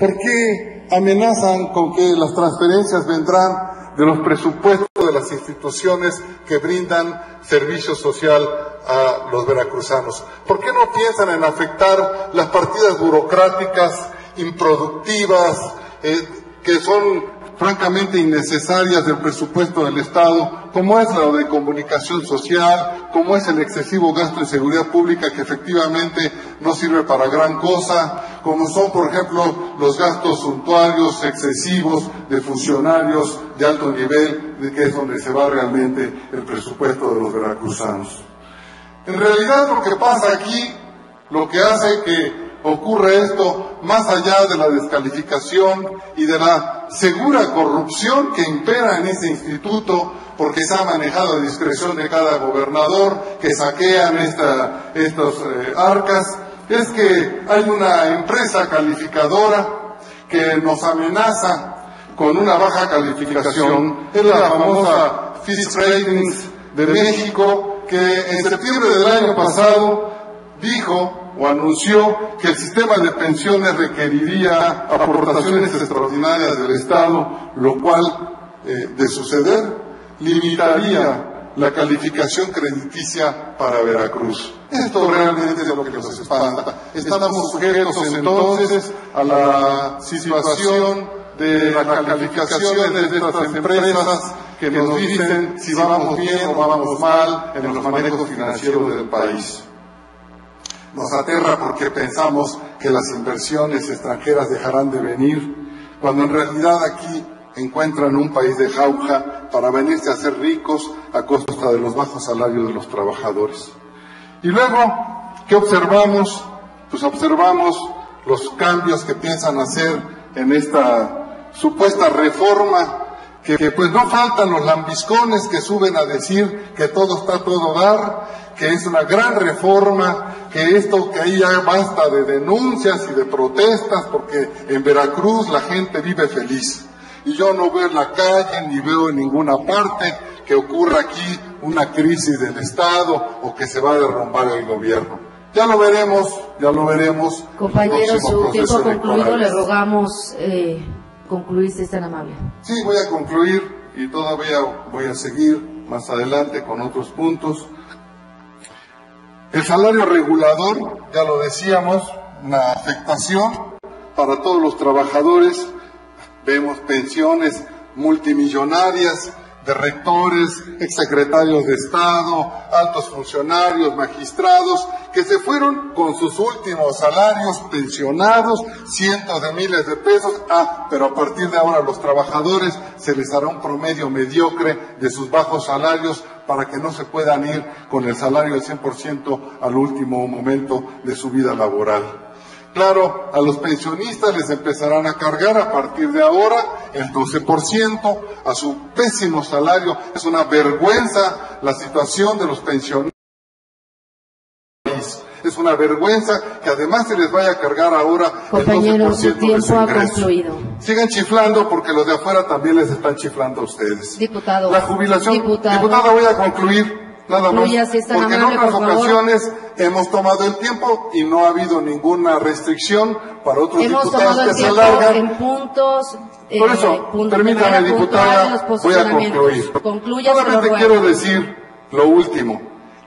¿Por qué amenazan con que las transferencias vendrán de los presupuestos de las instituciones que brindan servicio social a los veracruzanos? ¿Por qué no piensan en afectar las partidas burocráticas improductivas eh, que son francamente innecesarias del presupuesto del Estado, como es la de comunicación social, como es el excesivo gasto en seguridad pública que efectivamente no sirve para gran cosa, como son, por ejemplo, los gastos suntuarios excesivos de funcionarios de alto nivel, de que es donde se va realmente el presupuesto de los veracruzanos. En realidad lo que pasa aquí, lo que hace que ocurre esto más allá de la descalificación y de la segura corrupción que impera en ese instituto porque se ha manejado a discreción de cada gobernador que saquean esta, estos eh, arcas, es que hay una empresa calificadora que nos amenaza con una baja calificación, es la famosa Fitch Ratings de México, que en septiembre del año pasado dijo o anunció que el sistema de pensiones requeriría aportaciones extraordinarias del Estado, lo cual, eh, de suceder, limitaría la calificación crediticia para Veracruz. Esto realmente es lo que nos espanta. Estamos sujetos entonces a la situación de las calificaciones de estas empresas que nos dicen si vamos bien o vamos mal en los manejos financieros del país. Nos aterra porque pensamos que las inversiones extranjeras dejarán de venir, cuando en realidad aquí encuentran un país de jauja para venirse a ser ricos a costa de los bajos salarios de los trabajadores. Y luego, ¿qué observamos? Pues observamos los cambios que piensan hacer en esta supuesta reforma que, pues no faltan los lambiscones que suben a decir que todo está todo dar, que es una gran reforma, que esto que ahí ya basta de denuncias y de protestas, porque en Veracruz la gente vive feliz. Y yo no veo en la calle ni veo en ninguna parte que ocurra aquí una crisis del Estado o que se va a derrumbar el gobierno. Ya lo veremos, ya lo veremos. Compañero, su tiempo concluido, le rogamos eh, concluir si es tan amable. Sí, voy a concluir y todavía voy a seguir más adelante con otros puntos. El salario regulador, ya lo decíamos, una afectación para todos los trabajadores. Vemos pensiones multimillonarias de rectores, exsecretarios de Estado, altos funcionarios, magistrados, que se fueron con sus últimos salarios pensionados, cientos de miles de pesos. Ah, pero a partir de ahora los trabajadores se les hará un promedio mediocre de sus bajos salarios para que no se puedan ir con el salario del 100% al último momento de su vida laboral. Claro, a los pensionistas les empezarán a cargar a partir de ahora el 12% a su pésimo salario. Es una vergüenza la situación de los pensionistas. Es una vergüenza que además se les vaya a cargar ahora el 12% su tiempo ha concluido. Sigan chiflando porque los de afuera también les están chiflando a ustedes. Diputado. La jubilación. Diputada, voy a concluir. Nada más. porque en otras ocasiones hemos tomado el tiempo y no ha habido ninguna restricción para otros hemos diputados tomado que se alargan. en puntos. Por eso, eh, permítame, diputada, voy a concluir. Concluya, Solamente quiero decir lo último.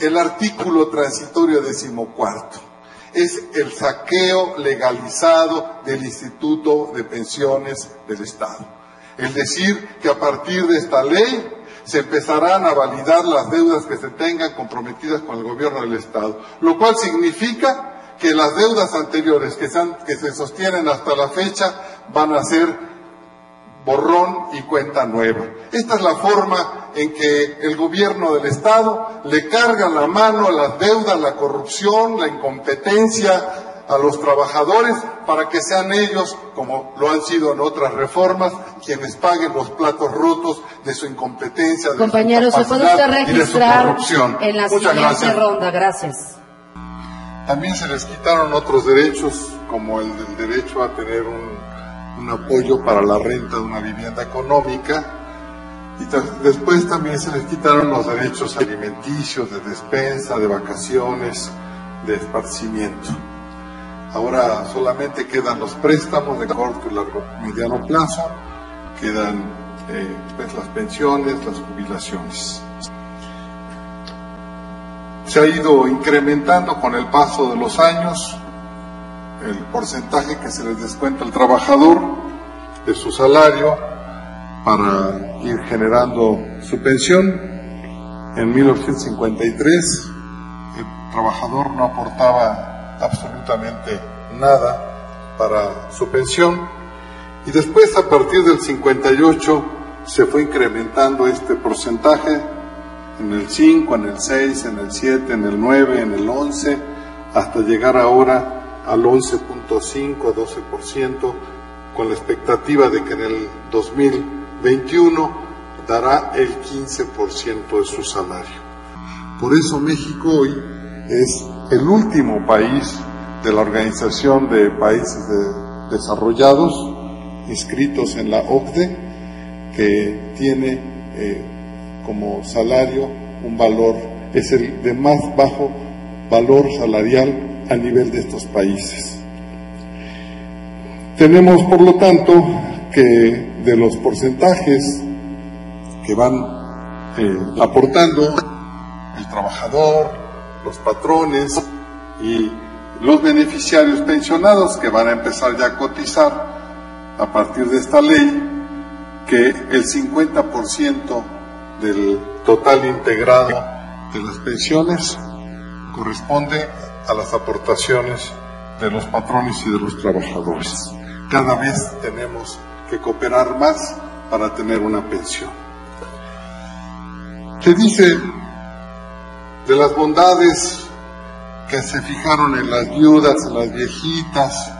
El artículo transitorio decimocuarto es el saqueo legalizado del Instituto de Pensiones del Estado. Es decir, que a partir de esta ley se empezarán a validar las deudas que se tengan comprometidas con el gobierno del Estado, lo cual significa que las deudas anteriores que se, que se sostienen hasta la fecha van a ser borrón y cuenta nueva. Esta es la forma en que el gobierno del Estado le carga la mano a las deudas, la corrupción, la incompetencia a los trabajadores para que sean ellos, como lo han sido en otras reformas, quienes paguen los platos rotos de su incompetencia, de Compañero, su ¿se y de su registrar corrupción. en la Muchas gracias. ronda? Gracias. También se les quitaron otros derechos, como el del derecho a tener un, un apoyo para la renta de una vivienda económica. Y después también se les quitaron los derechos alimenticios, de despensa, de vacaciones, de esparcimiento. Ahora solamente quedan los préstamos de corto y largo mediano plazo, quedan eh, pues las pensiones, las jubilaciones. Se ha ido incrementando con el paso de los años el porcentaje que se les descuenta al trabajador de su salario para ir generando su pensión. En 1953 el trabajador no aportaba absolutamente nada para su pensión y después a partir del 58 se fue incrementando este porcentaje en el 5, en el 6, en el 7, en el 9, en el 11, hasta llegar ahora al 11.5, 12%, con la expectativa de que en el 2021 dará el 15% de su salario. Por eso México hoy es el último país de la Organización de Países Desarrollados inscritos en la OCDE que tiene eh, como salario un valor, es el de más bajo valor salarial a nivel de estos países. Tenemos, por lo tanto, que de los porcentajes que van eh, aportando el trabajador, los patrones y los beneficiarios pensionados que van a empezar ya a cotizar a partir de esta ley, que el 50% del total integrado de las pensiones corresponde a las aportaciones de los patrones y de los trabajadores. Cada vez tenemos que cooperar más para tener una pensión. Se dice de las bondades que se fijaron en las viudas, en las viejitas,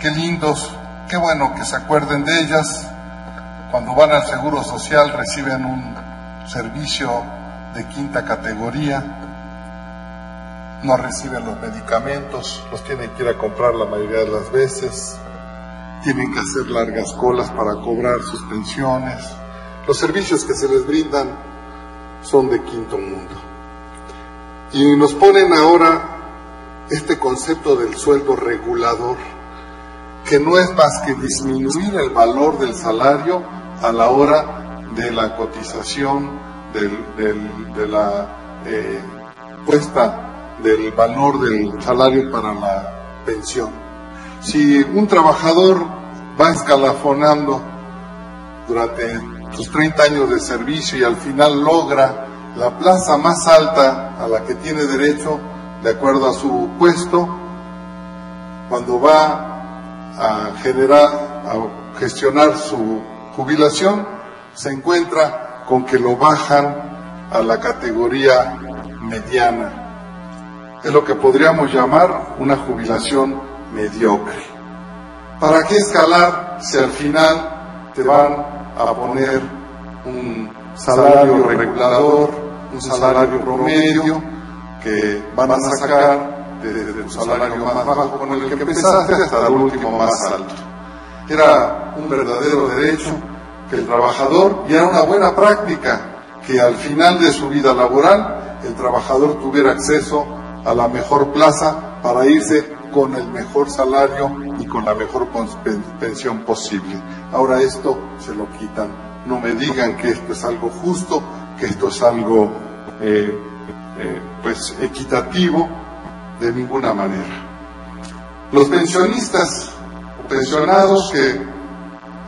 qué lindos, qué bueno que se acuerden de ellas. Cuando van al Seguro Social reciben un servicio de quinta categoría, no reciben los medicamentos, los tienen que ir a comprar la mayoría de las veces, tienen que hacer largas colas para cobrar sus pensiones. Los servicios que se les brindan son de quinto mundo. Y nos ponen ahora este concepto del sueldo regulador, que no es más que disminuir el valor del salario a la hora de la cotización, de la eh, puesta del valor del salario para la pensión. Si un trabajador va escalafonando durante sus 30 años de servicio y al final logra la plaza más alta a la que tiene derecho de acuerdo a su puesto, cuando va a generar, a gestionar su jubilación, se encuentra con que lo bajan a la categoría mediana. Es lo que podríamos llamar una jubilación mediocre. ¿Para qué escalar si al final te van a poner un salario regulador un salario promedio que van a sacar desde tu salario más bajo con el que empezaste hasta el último más alto. Era un verdadero derecho que el trabajador, y era una buena práctica, que al final de su vida laboral el trabajador tuviera acceso a la mejor plaza para irse con el mejor salario y con la mejor pensión posible. Ahora esto se lo quitan. No me digan que esto es algo justo, que esto es algo eh, eh, pues equitativo de ninguna manera. Los pensionistas o pensionados que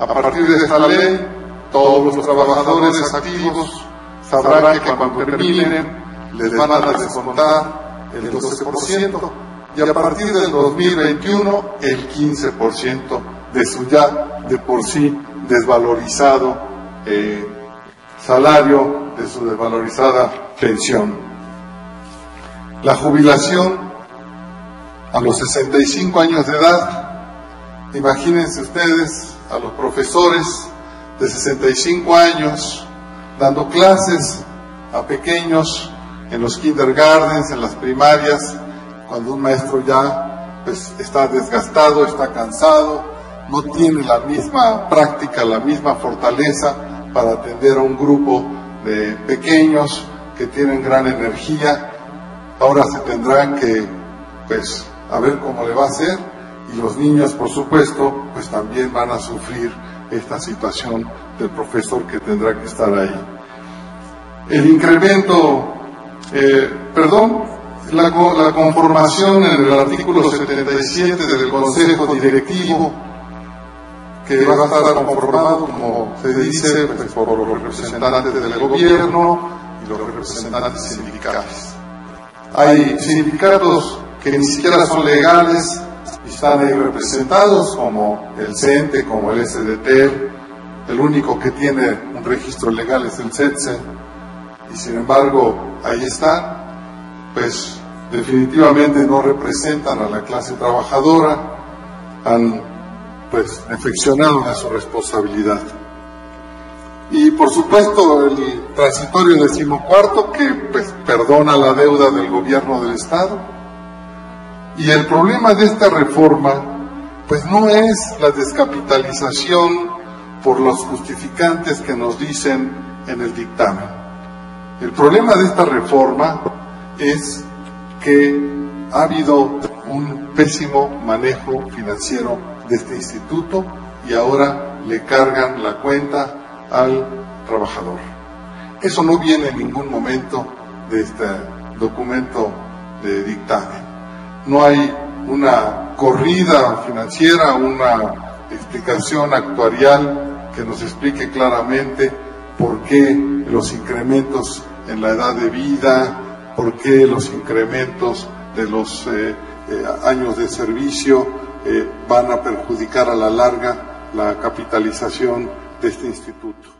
a partir de esta ley todos los trabajadores activos sabrán que cuando terminen les van a descontar el 12% y a partir del 2021 el 15% de su ya de por sí desvalorizado eh, salario, de su desvalorizada pensión. La jubilación a los 65 años de edad, imagínense ustedes a los profesores de 65 años dando clases a pequeños en los kindergartens, en las primarias, cuando un maestro ya pues, está desgastado, está cansado, no tiene la misma práctica, la misma fortaleza para atender a un grupo de pequeños que tienen gran energía, ahora se tendrán que pues a ver cómo le va a hacer y los niños, por supuesto, pues también van a sufrir esta situación del profesor que tendrá que estar ahí. El incremento, eh, perdón, la, la, conformación en el artículo 77 del Consejo Directivo, que va a estar conformado, como se dice, pues, por los representantes del gobierno y los representantes sindicales. Hay sindicatos que ni siquiera son legales y están ahí representados, como el CENTE, como el SDT, el único que tiene un registro legal es el CETSE, y sin embargo ahí están, pues definitivamente no representan a la clase trabajadora, han pues reflexionado en su responsabilidad. Y por supuesto el transitorio decimocuarto que pues, perdona la deuda del gobierno del Estado. Y el problema de esta reforma pues no es la descapitalización por los justificantes que nos dicen en el dictamen. El problema de esta reforma es que ha habido un pésimo manejo financiero de este instituto y ahora le cargan la cuenta al trabajador. Eso no viene en ningún momento de este documento de dictamen. No hay una corrida financiera, una explicación actuarial que nos explique claramente por qué los incrementos en la edad de vida, por qué los incrementos de los eh, eh, años de servicio eh, van a perjudicar a la larga la capitalización de este instituto.